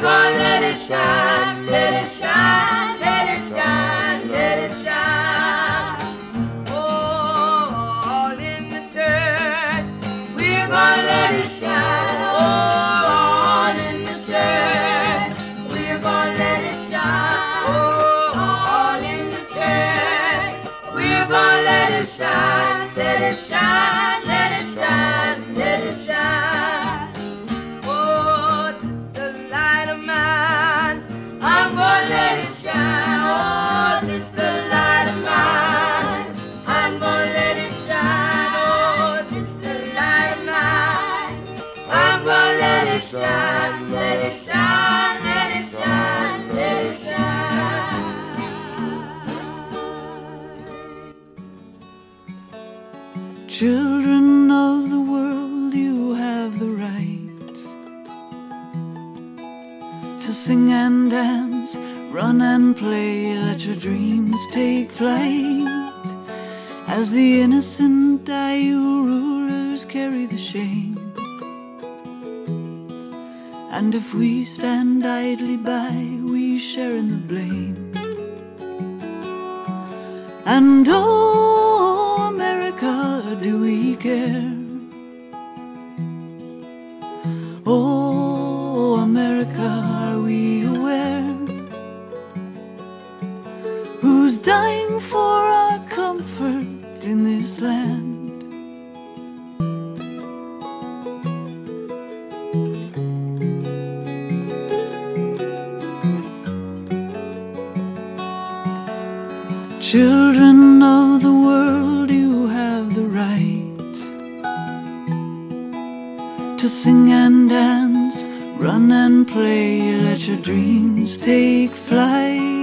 gonna let it shine, let it shine, let it shine, let it shine. Oh, all in the church, we're gonna let it shine. Oh, all in the church, we're gonna let it shine. Oh, all in the church, we're gonna let it shine, let it shine, it shine. Let it shine. Let it shine. Let it shine. Children of the world, you have the right to sing and dance, run and play, let your dreams take flight. As the innocent die, you rulers carry the shame. And if we stand idly by, we share in the blame. And oh, America, do we care? Oh, America, are we aware? Who's dying for our comfort in this land? Children of the world, you have the right to sing and dance, run and play, let your dreams take flight.